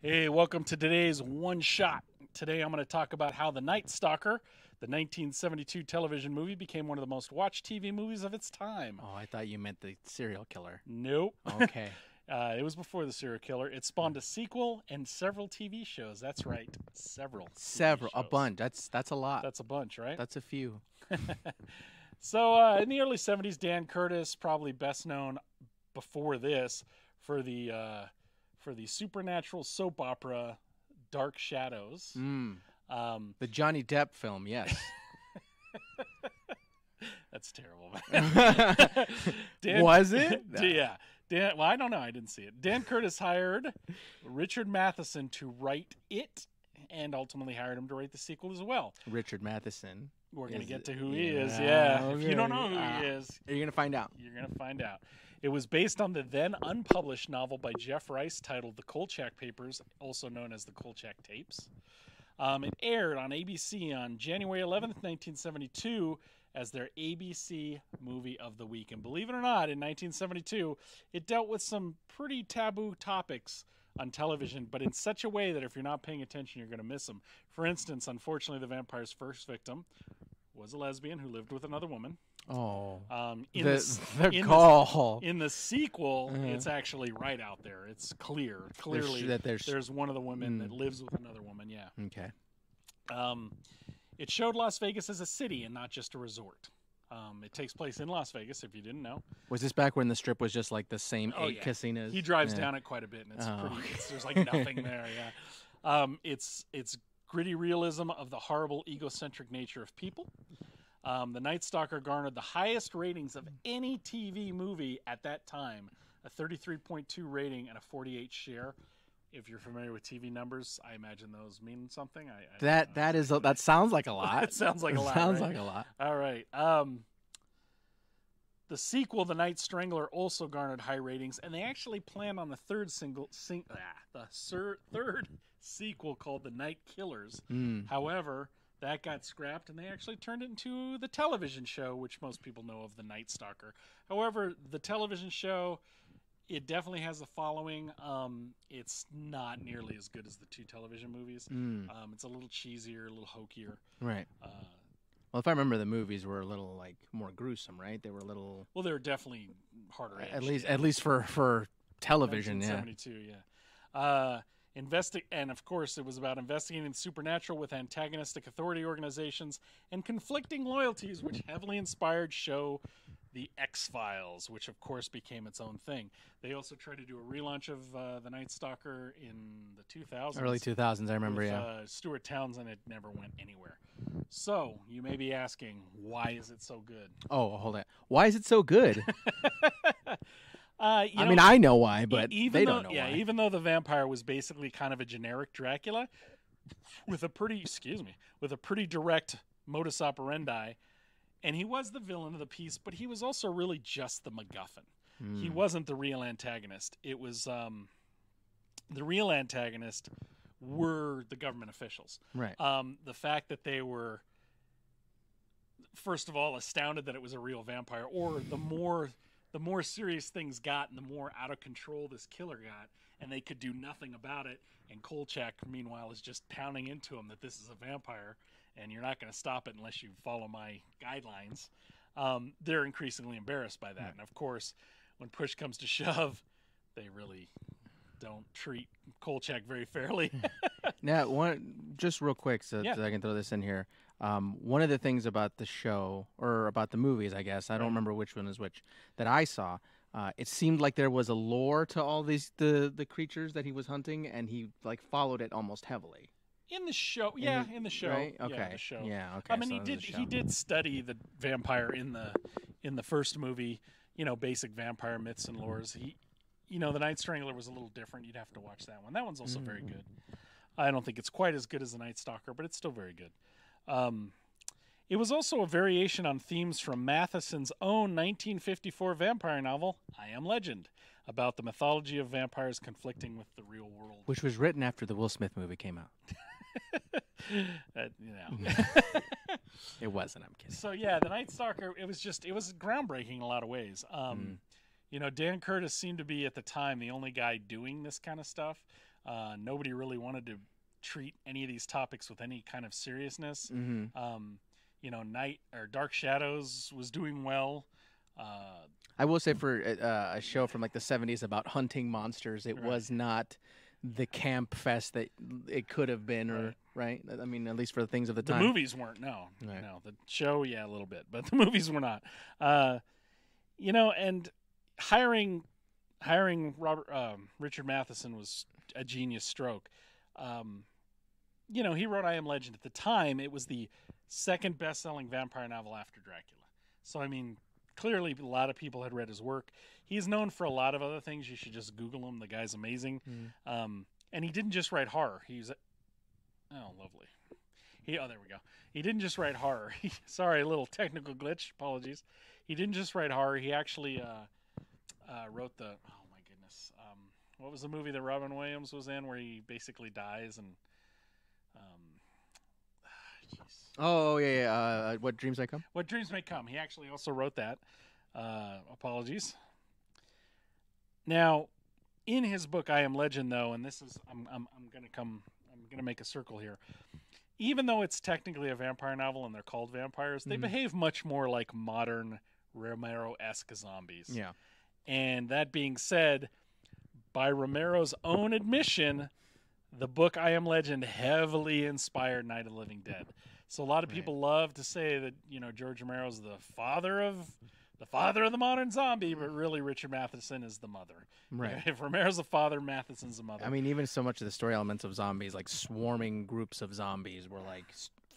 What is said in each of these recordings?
Hey, welcome to today's One Shot. Today I'm going to talk about how The Night Stalker, the 1972 television movie, became one of the most watched TV movies of its time. Oh, I thought you meant the serial killer. Nope. Okay. Uh, it was before the serial killer. It spawned a sequel and several TV shows. That's right, several. TV Several, a bunch. That's that's a lot. That's a bunch, right? That's a few. So uh, in the early '70s, Dan Curtis, probably best known before this for the uh, for the supernatural soap opera Dark Shadows. Mm. Um, The Johnny Depp film, yes. that's terrible. man. Dan- Was it? yeah. Dan, well, I don't know. I didn't see it. Dan Curtis hired Richard Matheson to write it, and ultimately hired him to write the sequel as well. Richard Matheson. We're gonna get to who he yeah, is. Yeah. If you don't know who Ah. he is, you're you gonna find out? You're going to find out. It was based on the then unpublished novel by Jeff Rice titled The Kolchak Papers, also known as The Kolchak Tapes. Um, it aired on ABC on January 11th, 1972, as their ABC movie of the week. And believe it or not, in 1972, it dealt with some pretty taboo topics on television, but in such a way that if you're not paying attention, you're going to miss them. For instance, unfortunately, the vampire's first victim was a lesbian who lived with another woman. Oh. Um, in the the, the in the- in the sequel, Uh-huh. it's actually right out there. It's clear, There's- clearly that there's, there's one of the women that Mm. lives with another woman. Yeah. okay. Um, it showed Las Vegas as a city and not just a resort. Um, it takes place in Las Vegas, if you didn't know. Was this back when the strip was just like the same Oh, eight yeah. casinos? He drives Yeah. down it quite a bit, and it's Oh. pretty. It's, there's like nothing there. Yeah. Um, it's it's gritty realism of the horrible egocentric nature of people. Um, the Night Stalker garnered the highest ratings of any TV movie at that time, a 33.2 rating and a 48 share. If you're familiar with TV numbers, I imagine those mean something. I, I that that is a, that sounds like a lot. It sounds like a lot, Sounds right? like a lot. All right. Um, the sequel, The Night Strangler, also garnered high ratings, and they actually plan on the third single, sing, ah, the sir, third sequel called The Night Killers. Mm. However, that got scrapped, and they actually turned it into the television show, which most people know of, The Night Stalker. However, the television show, it definitely has a following. Um, it's not nearly as good as the two television movies. Mm. Um, it's a little cheesier, a little hokier. Right. Uh, Well, if I remember, the movies were a little like more gruesome, right? They were a little, Well, they're definitely harder. at least yeah. at least for for television. Yeah. 1972, yeah. Uh, investi- and of course, it was about investigating supernatural with antagonistic authority organizations and conflicting loyalties, which heavily inspired show The X Files, which of course became its own thing. They also tried to do a relaunch of uh, The Night Stalker in the 2000s. Early two thousands, I remember. with, yeah. uh, Stuart Townsend. It never went anywhere. So you may be asking, why is it so good? Oh, hold on. Why is it so good? Uh, you I know, mean, I know why, but even they though, don't know yeah, why. even though the vampire was basically kind of a generic Dracula, with a pretty excuse me, with a pretty direct modus operandi, and he was the villain of the piece, but he was also really just the MacGuffin. He Mm. wasn't the real antagonist. It was um, the real antagonist were the government officials. right. Um, the fact that they were, first of all, astounded that it was a real vampire, or the more the more serious things got, and the more out of control this killer got, and they could do nothing about it. And Kolchak, meanwhile, is just pounding into him that this is a vampire, and you're not going to stop it unless you follow my guidelines. Um, they're increasingly embarrassed by that, Right. and of course, when push comes to shove, they really don't treat Kolchak very fairly. Now, one just real quick, so, Yeah. so I can throw this in here. Um, one of the things about the show, or about the movies, I guess I don't remember which one is which, that I saw. Uh, it seemed like there was a lore to all these the the creatures that he was hunting, and he like followed it almost heavily. In the show, In yeah, the- in the show, right? yeah, Okay. the show. Yeah. Okay. I mean, so he it was a did he did study the vampire in the in the first movie. You know, basic vampire myths and lores. He, you know, the Night Strangler was a little different. You'd have to watch that one. That one's also very Mm. good. I don't think it's quite as good as the Night Stalker, but it's still very good. Um, it was also a variation on themes from Matheson's own 1954 vampire novel, I Am Legend, about the mythology of vampires conflicting with the real world. which was written after the Will Smith movie came out. Uh, you know. It wasn't. I'm kidding. So yeah, the Night Stalker. It was just it was groundbreaking in a lot of ways. Um, Mm. You know, Dan Curtis seemed to be at the time the only guy doing this kind of stuff. Uh, nobody really wanted to treat any of these topics with any kind of seriousness. hmm Um, you know, Night or Dark Shadows was doing well. Uh, I will say for uh, a show from like the '70s about hunting monsters, it Right. was not the camp fest that it could have been, or right. I mean, at least for the things of the time the movies weren't. No, Right. no. The show, yeah, a little bit, but the movies were not. Uh, you know, and hiring hiring Robert um, Richard Matheson was a genius stroke. Um, you know, he wrote I Am Legend at the time. It was the second best-selling vampire novel after Dracula. So I mean, clearly a lot of people had read his work. He's known for a lot of other things. You should just Google him. The guy's amazing. Mm. Um, and he didn't just write horror. He's oh, lovely. He oh, there we go. He didn't just write horror. Sorry, a little technical glitch. Apologies. He didn't just write horror. He actually uh, uh, wrote the oh my goodness. Um, what was the movie that Robin Williams was in where he basically dies and um, jeez. Oh yeah, yeah. Uh, what dreams may come? What Dreams May Come. He actually also wrote that. Uh, apologies. Now, in his book I Am Legend, though, and this is I'm I'm, I'm gonna come I'm gonna make a circle here. Even though it's technically a vampire novel and they're called vampires, they Mhm. behave much more like modern Romero-esque zombies. Yeah. And that being said, by Romero's own admission, the book I Am Legend heavily inspired Night of the Living Dead. So a lot of Right. people love to say that you know George Romero's the father of the father of the modern zombie, but really Richard Matheson is the mother. Right. If Romero's the father, Matheson's the mother. I mean, even so much of the story elements of zombies, like swarming groups of zombies, were like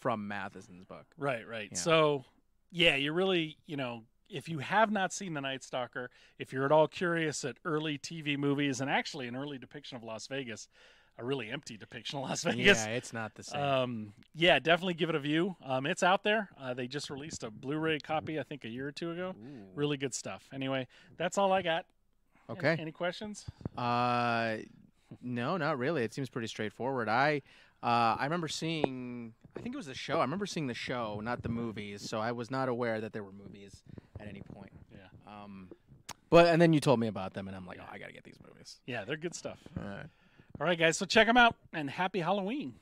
from Matheson's book. Right, right. Yeah. So, yeah, you really, you know, if you have not seen The Night Stalker, if you're at all curious at early TV movies and actually an early depiction of Las Vegas, a really empty depiction of Las Vegas. Yeah, it's not the same. Um, yeah, definitely give it a view. Um, it's out there. Uh, they just released a Blu-ray copy, I think, a year or two ago. Ooh. Really good stuff. Anyway, that's all I got. Any- Okay. Any, questions? Uh, no, not really. It seems pretty straightforward. I, uh, I remember seeing. I think it was the show. I remember seeing the show, not the movies. So I was not aware that there were movies at any point. Yeah. Um, but and then you told me about them, and I'm like, oh, I gotta get these movies. Yeah, they're good stuff. All right. All right, guys. So check them out and happy Halloween.